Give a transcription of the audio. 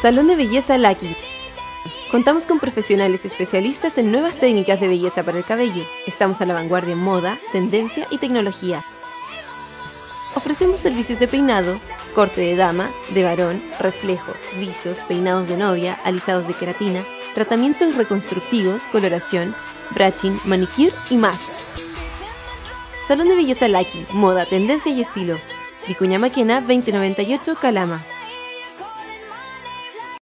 Salón de Belleza Lucky. Contamos con profesionales especialistas en nuevas técnicas de belleza para el cabello. Estamos a la vanguardia en moda, tendencia y tecnología. Ofrecemos servicios de peinado, corte de dama, de varón, reflejos, visos, peinados de novia, alisados de queratina, tratamientos reconstructivos, coloración, brushing, manicure y más. Salón de Belleza Lucky, moda, tendencia y estilo. Vicuña Maquena 2098 Calama.